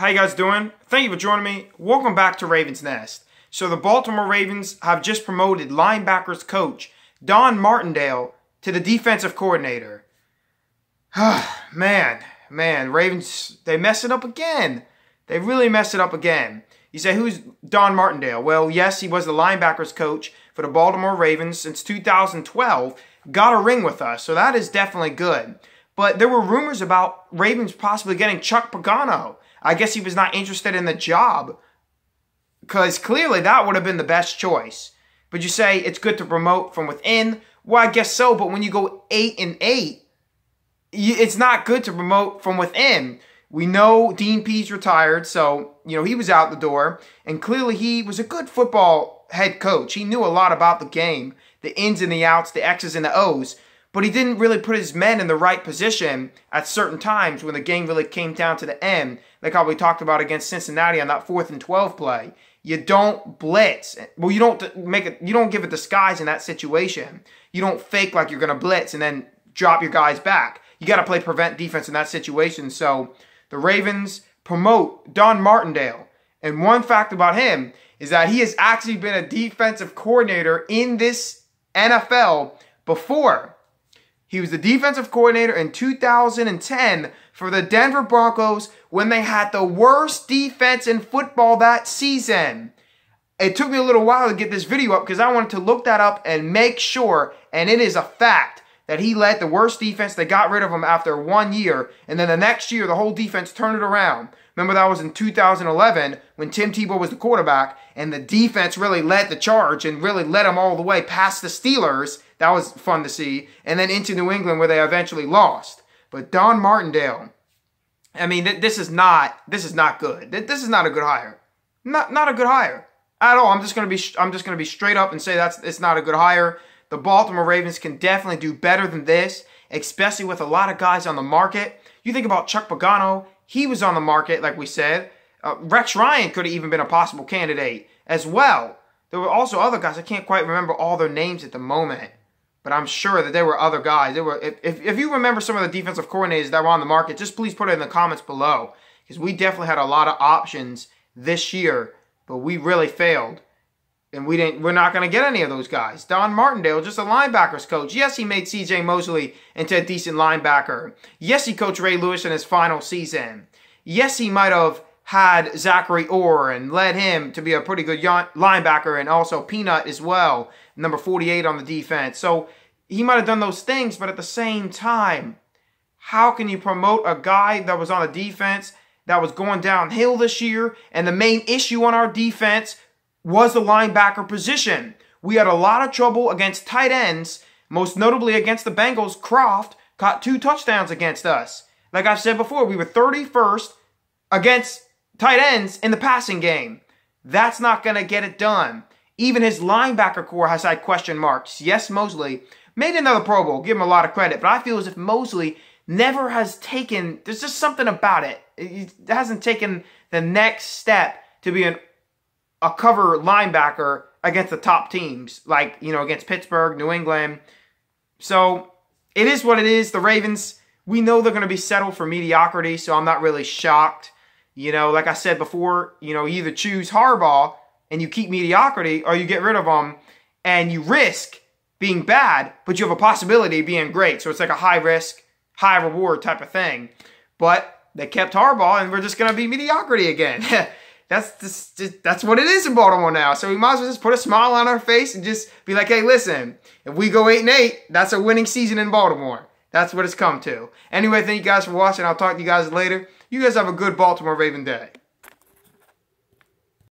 How you guys doing? Thank you for joining me. Welcome back to Ravens Nest. So the Baltimore Ravens have just promoted linebackers coach Don Martindale to the defensive coordinator. man, man, Ravens, they mess it up again. They really messed it up again. You say, who's Don Martindale? Well, yes, he was the linebackers coach for the Baltimore Ravens since 2012. Got a ring with us, so that is definitely good. But there were rumors about Ravens possibly getting Chuck Pagano. I guess he was not interested in the job because clearly that would have been the best choice. But you say it's good to promote from within. Well, I guess so. But when you go eight and eight, it's not good to promote from within. We know Dean Pees retired, so you know he was out the door, and clearly he was a good football head coach. He knew a lot about the game, the ins and the outs, the X's and the O's but he didn't really put his men in the right position at certain times when the game really came down to the end, like how we talked about against Cincinnati on that fourth and 12 play. You don't blitz. Well, you don't make it, you don't give a disguise in that situation. You don't fake like you're going to blitz and then drop your guys back. You got to play prevent defense in that situation. So the Ravens promote Don Martindale. And one fact about him is that he has actually been a defensive coordinator in this NFL before. He was the defensive coordinator in 2010 for the Denver Broncos when they had the worst defense in football that season. It took me a little while to get this video up because I wanted to look that up and make sure, and it is a fact, that he led the worst defense. They got rid of him after one year, and then the next year, the whole defense turned it around. Remember, that was in 2011 when Tim Tebow was the quarterback, and the defense really led the charge and really led them all the way past the Steelers that was fun to see. And then into New England where they eventually lost. But Don Martindale, I mean, th- this is not this is not good. Th- this is not a good hire. Not not a good hire at all. I'm just gonna be I'm just gonna be straight up and say that's it's not a good hire. The Baltimore Ravens can definitely do better than this, especially with a lot of guys on the market. You think about Chuck Pagano, he was on the market, like we said. Uh, Rex Ryan could have even been a possible candidate as well. There were also other guys. I can't quite remember all their names at the moment. But I'm sure that there were other guys. There were if, if, if you remember some of the defensive coordinators that were on the market, just please put it in the comments below. Because we definitely had a lot of options this year, but we really failed. And we didn't we're not gonna get any of those guys. Don Martindale, just a linebackers coach. Yes, he made CJ Mosley into a decent linebacker. Yes, he coached Ray Lewis in his final season. Yes, he might have had Zachary Orr and led him to be a pretty good linebacker and also Peanut as well, number 48 on the defense. So he might have done those things, but at the same time, how can you promote a guy that was on a defense that was going downhill this year and the main issue on our defense was the linebacker position? We had a lot of trouble against tight ends, most notably against the Bengals. Kroft caught two touchdowns against us. Like I've said before, we were 31st against tight ends in the passing game. That's not going to get it done. Even his linebacker corps has had question marks. Yes, Mosley made another Pro Bowl. Give him a lot of credit. But I feel as if Mosley never has taken, there's just something about it. He hasn't taken the next step to be an, a cover linebacker against the top teams, like, you know, against Pittsburgh, New England. So it is what it is. The Ravens, we know they're going to be settled for mediocrity, so I'm not really shocked. You know, like I said before, you know, you either choose Harbaugh and you keep mediocrity or you get rid of them and you risk being bad, but you have a possibility of being great. So it's like a high risk, high reward type of thing. But they kept Harbaugh and we're just going to be mediocrity again. that's just, that's what it is in Baltimore now. So we might as well just put a smile on our face and just be like, hey, listen, if we go 8 and 8, that's a winning season in Baltimore. That's what it's come to. Anyway, thank you guys for watching. I'll talk to you guys later. You guys have a good Baltimore Raven day.